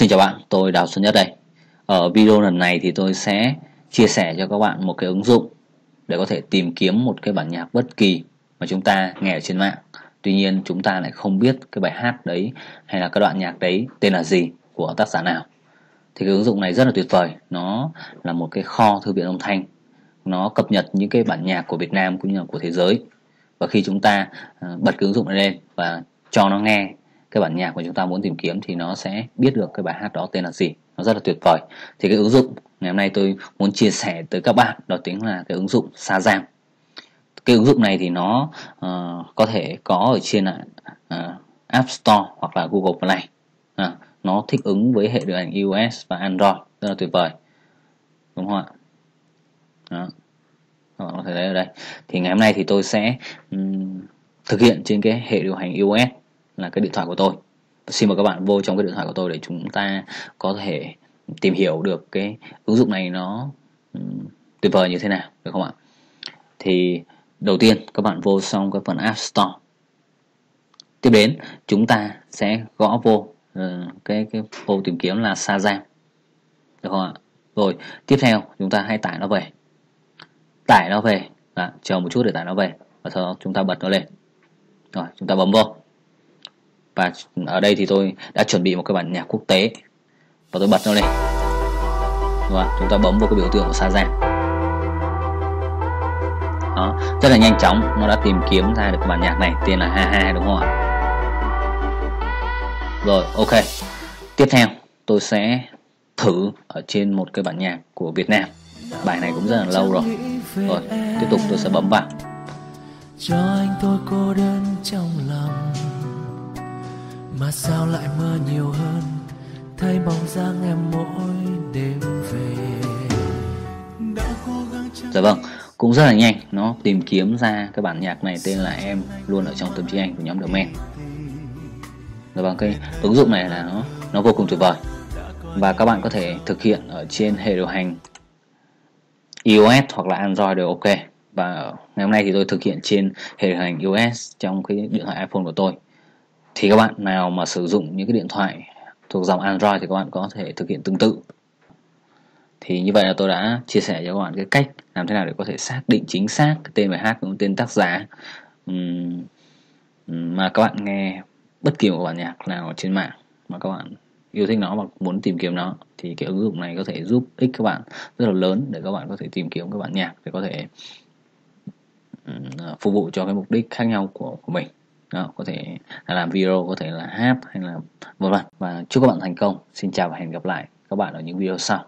Xin chào bạn, tôi Đào Xuân Nhất đây. Ở video lần này thì tôi sẽ chia sẻ cho các bạn một cái ứng dụng để có thể tìm kiếm một cái bản nhạc bất kỳ mà chúng ta nghe ở trên mạng. Tuy nhiên chúng ta lại không biết cái bài hát đấy hay là cái đoạn nhạc đấy tên là gì của tác giả nào. Thì cái ứng dụng này rất là tuyệt vời, nó là một cái kho thư viện âm thanh. Nó cập nhật những cái bản nhạc của Việt Nam cũng như là của thế giới. Và khi chúng ta ờ, bật cái ứng dụng này lên và cho nó nghe cái bản nhạc mà chúng ta muốn tìm kiếm thì nó sẽ biết được cái bài hát đó tên là gì. Nó rất là tuyệt vời. Thì cái ứng dụng ngày hôm nay tôi muốn chia sẻ tới các bạn đó chính là cái ứng dụng Shazam cái ứng dụng này thì nó uh, có thể có ở trên uh, App Store hoặc là Google Play. À, nó thích ứng với hệ điều hành iOS và Android. Rất là tuyệt vời. Đúng không ạ? Đó. Các bạn có thể thấy ở đây. Thì ngày hôm nay thì tôi sẽ um, thực hiện trên cái hệ điều hành iOS là cái điện thoại của tôi. Xin mời các bạn vô trong cái điện thoại của tôi để chúng ta có thể tìm hiểu được cái ứng dụng này nó ừ, tuyệt vời như thế nào được không ạ? Thì đầu tiên các bạn vô xong cái phần App Store. Tiếp đến chúng ta sẽ gõ vô uh, cái cái ô tìm kiếm là Shazam. Được không ạ? Rồi tiếp theo chúng ta hãy tải nó về. Tải nó về Đã, chờ một chút để tải nó về. Và sau đó chúng ta bật nó lên. Rồi chúng ta bấm vô và ở đây thì tôi đã chuẩn bị một cái bản nhạc quốc tế. Và tôi bật nó lên. Và chúng ta bấm vào cái biểu tượng của sa đó, rất là nhanh chóng. Nó đã tìm kiếm ra được cái bản nhạc này. Tên là ha ha, đúng không ạ? Rồi, ok. Tiếp theo, tôi sẽ thử ở trên một cái bản nhạc của Việt Nam. Bài này cũng rất là lâu rồi. Rồi, tiếp tục tôi sẽ bấm vào. Cho anh tôi cô đơn trong lòng mà sao lại mơ nhiều hơn? Thấy bóng dáng em mỗi đêm về. Dạ vâng cũng rất là nhanh, nó tìm kiếm ra cái bản nhạc này tên là em luôn ở trong tâm trí anh của nhóm The men. Dạ vâng cái ứng dụng này là nó nó vô cùng tuyệt vời. Và các bạn có thể thực hiện ở trên hệ điều hành iOS hoặc là Android đều ok. Và ngày hôm nay thì tôi thực hiện trên hệ điều hành iOS trong cái điện thoại iPhone của tôi thì các bạn nào mà sử dụng những cái điện thoại thuộc dòng Android thì các bạn có thể thực hiện tương tự. Thì như vậy là tôi đã chia sẻ cho các bạn cái cách làm thế nào để có thể xác định chính xác cái tên bài hát cũng tên tác giả. Uhm, mà các bạn nghe bất kỳ một bản nhạc nào trên mạng mà các bạn yêu thích nó và muốn tìm kiếm nó thì cái ứng dụng này có thể giúp ích các bạn rất là lớn để các bạn có thể tìm kiếm các bản nhạc để có thể um, phục vụ cho cái mục đích khác nhau của của mình đó, có thể là làm video có thể là hát hay là vân vân và chúc các bạn thành công. Xin chào và hẹn gặp lại các bạn ở những video sau.